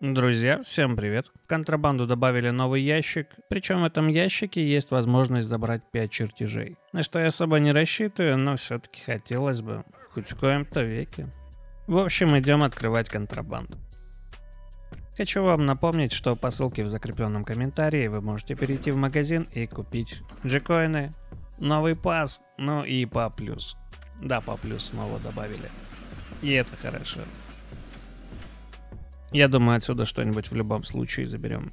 Друзья, всем привет. В контрабанду добавили новый ящик, причем в этом ящике есть возможность забрать 5 чертежей. На что я особо не рассчитываю, но все-таки хотелось бы, хоть в коем-то веке. В общем, идем открывать контрабанду. Хочу вам напомнить, что по ссылке в закрепленном комментарии вы можете перейти в магазин и купить джекоины, новый пас, ну и по плюс. Да, по плюс снова добавили. И это хорошо. Я думаю, отсюда что-нибудь в любом случае заберем.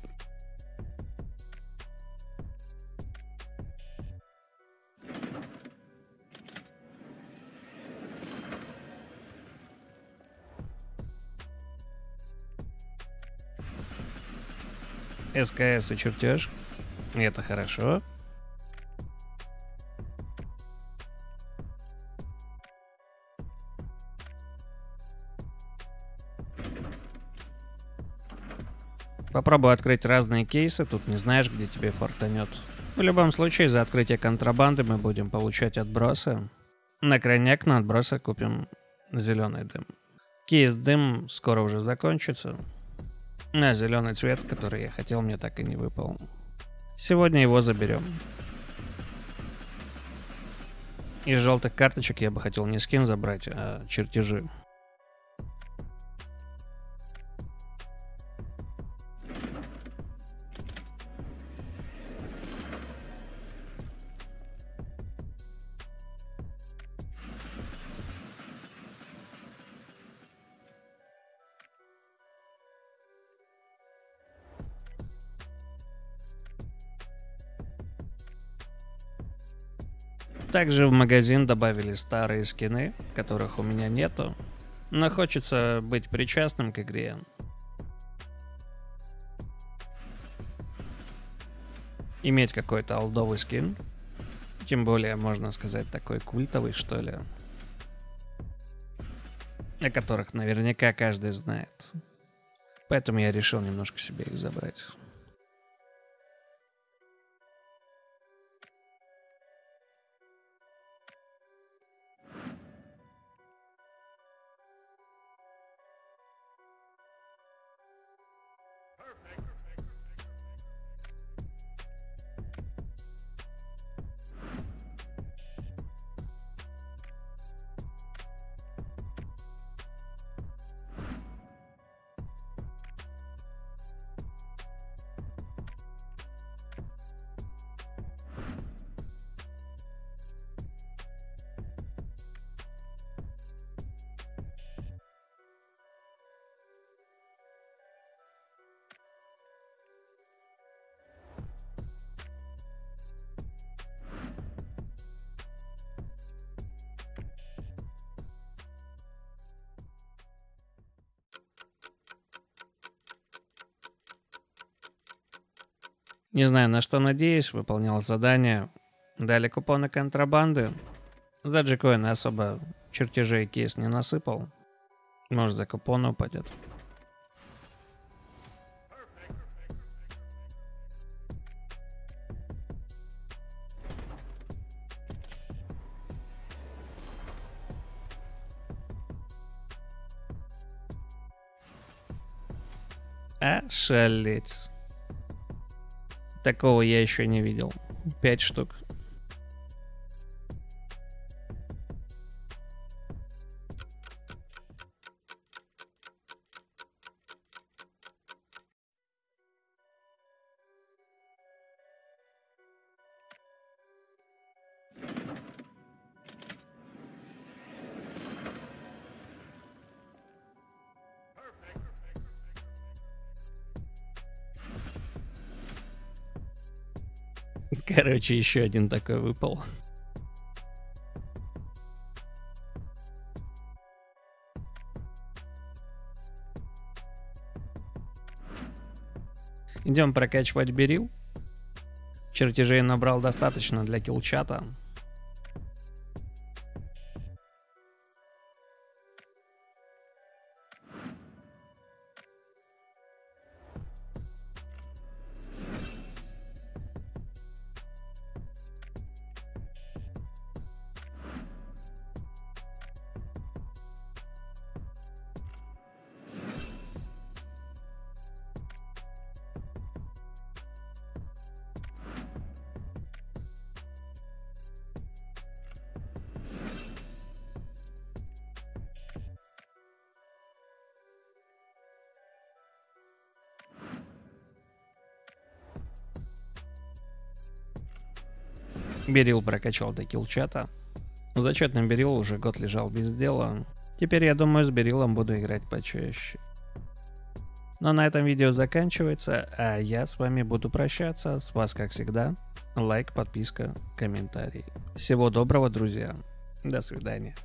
СКС и чертеж. Это хорошо. Попробуй открыть разные кейсы, тут не знаешь, где тебе фортанет. В любом случае, за открытие контрабанды мы будем получать отбросы. На крайняк на отбросы купим зеленый дым. Кейс дым скоро уже закончится. А зеленый цвет, который я хотел, мне так и не выпал. Сегодня его заберем. Из желтых карточек я бы хотел не скин забрать, а чертежи. Также в магазин добавили старые скины, которых у меня нету. Но хочется быть причастным к игре. Иметь какой-то олдовый скин. Тем более, можно сказать, такой культовый, что ли. О которых наверняка каждый знает. Поэтому я решил немножко себе их забрать. perfect. Не знаю, на что надеюсь, выполнял задание. Дали купоны контрабанды. За джекоины особо чертежей кейс не насыпал. Может, за купоны упадет. А, шалеть. Такого я еще не видел. Пять штук. Короче, еще один такой выпал. Идем прокачивать берил. Чертежей набрал достаточно для килчата. Берил прокачал до килчата. Зачетный Берил уже год лежал без дела. Теперь я думаю с Берилом буду играть почаще. Но на этом видео заканчивается, а я с вами буду прощаться. С вас, как всегда, лайк, подписка, комментарий. Всего доброго, друзья. До свидания.